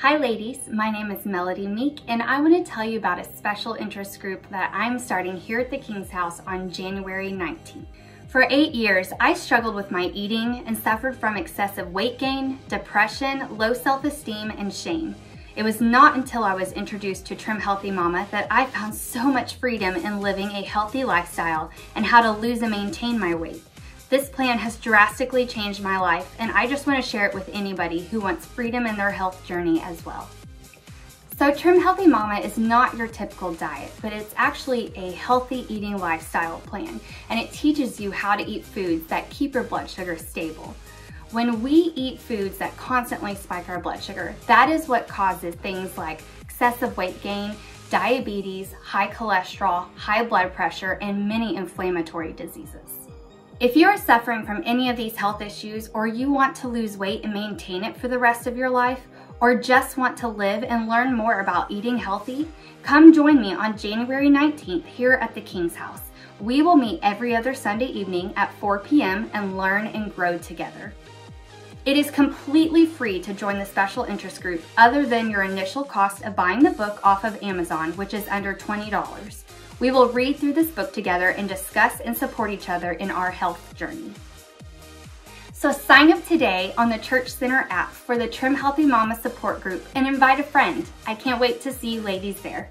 Hi ladies, my name is Melody Meek and I want to tell you about a special interest group that I'm starting here at the King's House on January 19th. For eight years, I struggled with my eating and suffered from excessive weight gain, depression, low self-esteem, and shame. It was not until I was introduced to Trim Healthy Mama that I found so much freedom in living a healthy lifestyle and how to lose and maintain my weight. This plan has drastically changed my life and I just want to share it with anybody who wants freedom in their health journey as well. So Trim Healthy Mama is not your typical diet, but it's actually a healthy eating lifestyle plan and it teaches you how to eat foods that keep your blood sugar stable. When we eat foods that constantly spike our blood sugar, that is what causes things like excessive weight gain, diabetes, high cholesterol, high blood pressure, and many inflammatory diseases. If you are suffering from any of these health issues or you want to lose weight and maintain it for the rest of your life, or just want to live and learn more about eating healthy, come join me on January 19th here at the King's House. We will meet every other Sunday evening at 4 p.m. and learn and grow together. It is completely free to join the special interest group other than your initial cost of buying the book off of Amazon, which is under $20. We will read through this book together and discuss and support each other in our health journey. So sign up today on the Church Center app for the Trim Healthy Mama support group and invite a friend. I can't wait to see you ladies there.